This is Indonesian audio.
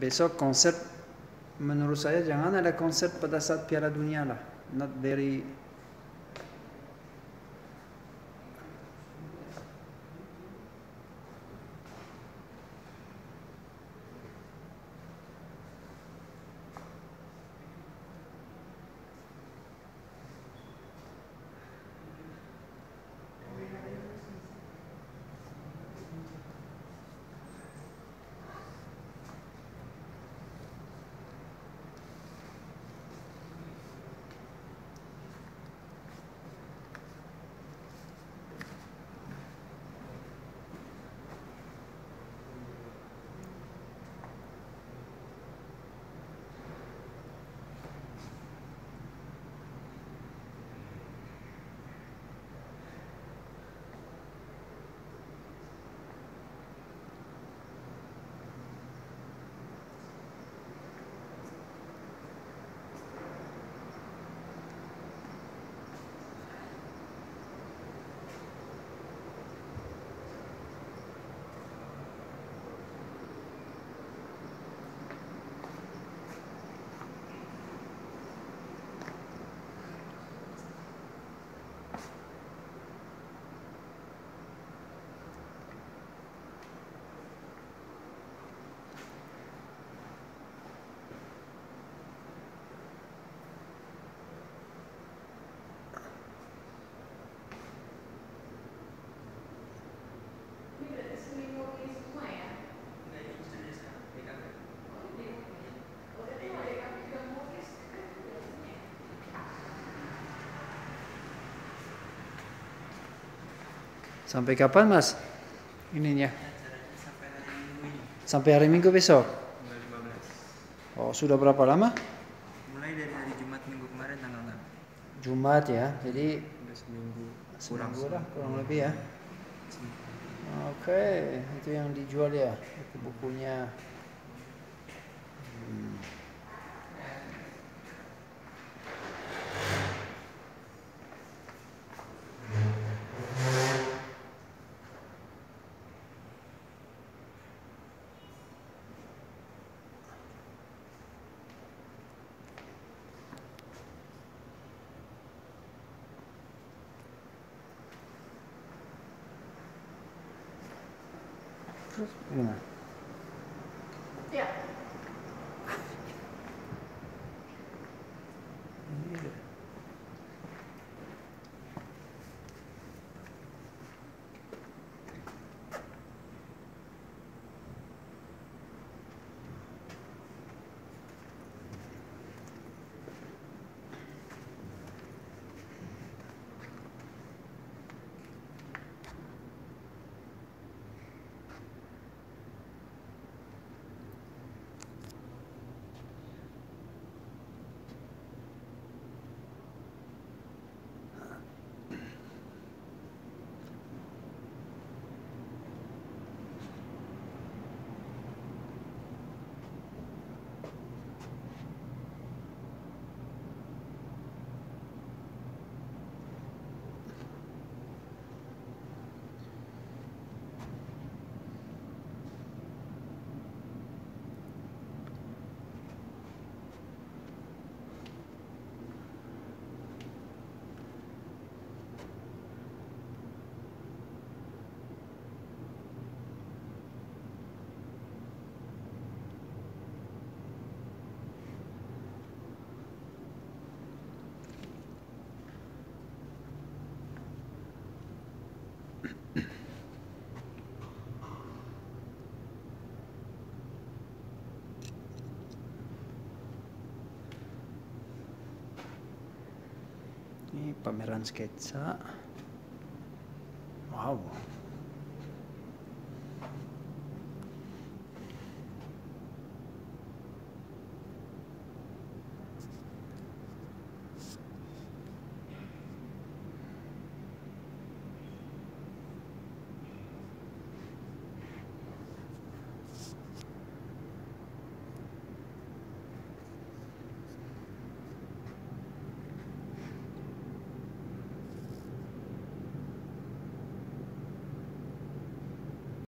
besok konsep menurut saya jangan ada konsep pada saat Piala Dunia lah. Not very Sampai kapan mas? Ininya? Sampai hari Minggu besok? Oh sudah berapa lama? Mulai dari hari Jumat minggu kemarin tanggal 6 Jumat ya, jadi seminggu seminggu lah kurang lebih ya. Oke, itu yang dijual ya, itu bukunya. Hmm. yeah. Pameran sketsa. Wow.